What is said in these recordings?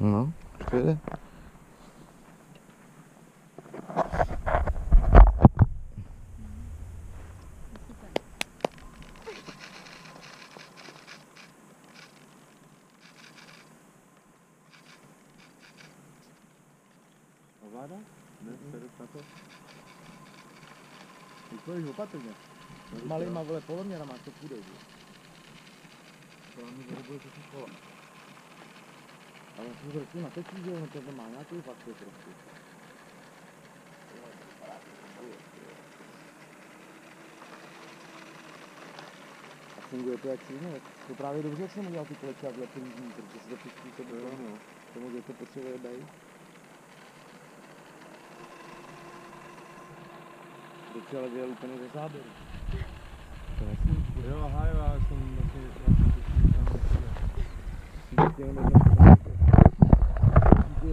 No, to jde. Ovládá? Ne, sedu na to. Vypoješ opatrně. S malýma vole poloměrama to půjde. že? To ani bude to kola. Ale pozor, tu natečí, že ono to má nějaký faktor prostě. A funguje to jak silně, to právě dobře, jak jsem udělal ty kolečka v lepší protože se to přizpůsobilo no. tomu, kde to potřebuje být. Teď ale vyjel úplně ze záběru. Jo, aha, jo, já jsem vlastně, já jsem jenom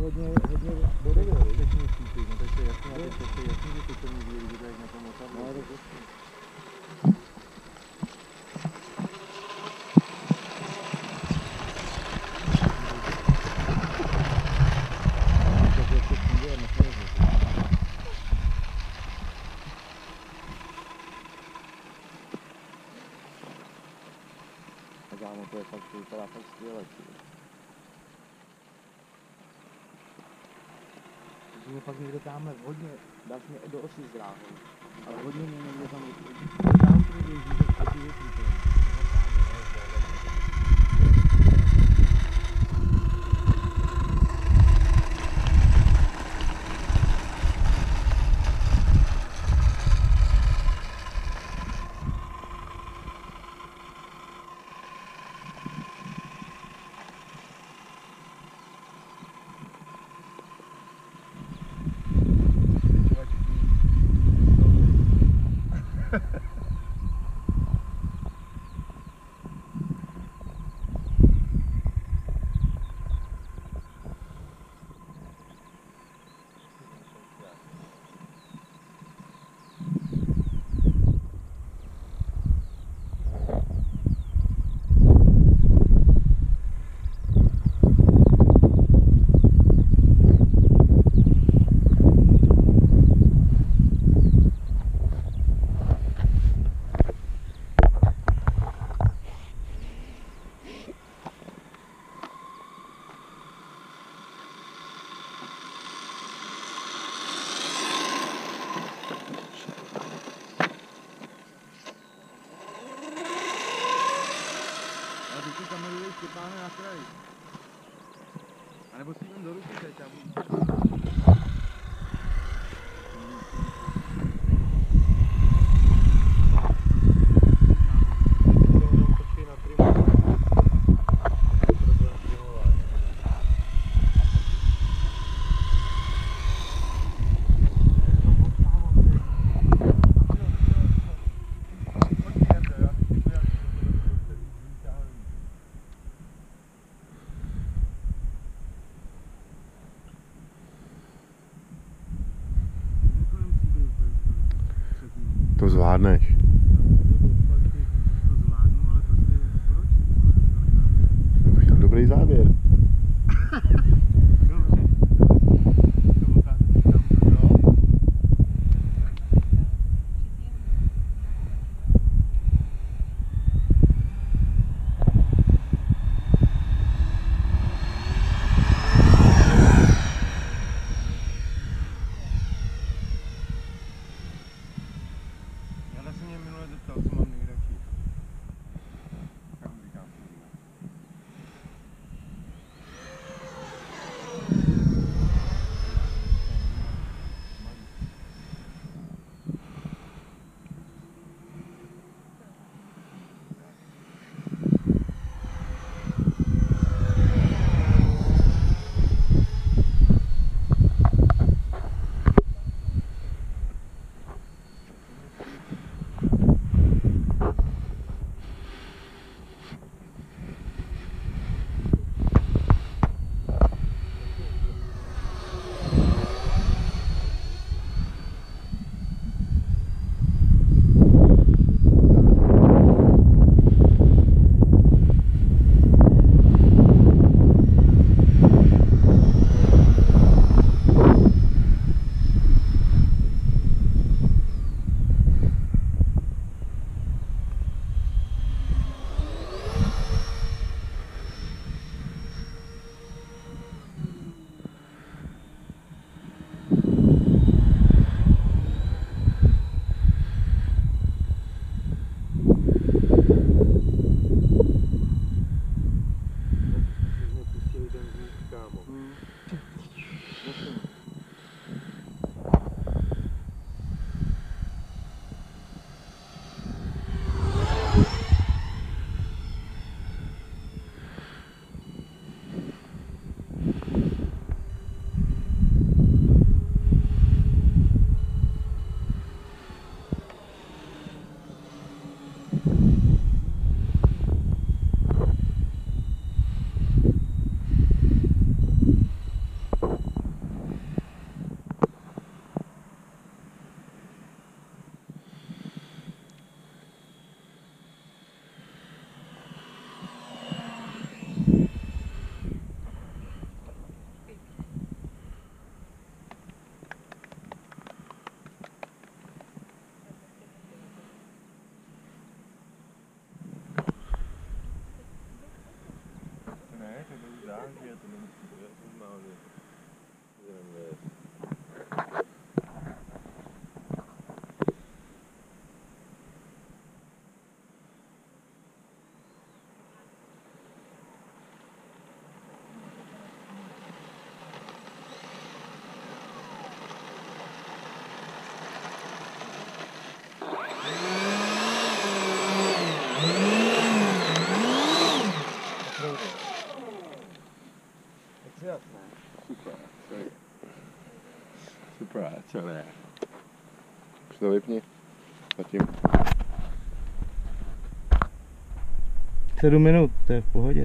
hodně, hodně bodově, viď? technický ty, no tak to je jasný, a teď to je jasný, že ty to mluví, že to jak na tom No, otadle. ale prostě. Tak jak to funguje, mechanismus. A kámo, to je fakt, to vypadá fakt skvěle. ty vole. Když mě pak někde tamhle hodně, dáš mě do osy s dráhou, ale hodně mě někde tam tam to běží, tak taky větší to je. A ty si kameruješ Štěpáne na kraji. A nebo si jen do ruky teď a buď. To zvládneš. To Jasné. Super, co je? Super, co ne? Už to vypni. Zatím. 7 minut, to je v pohodě.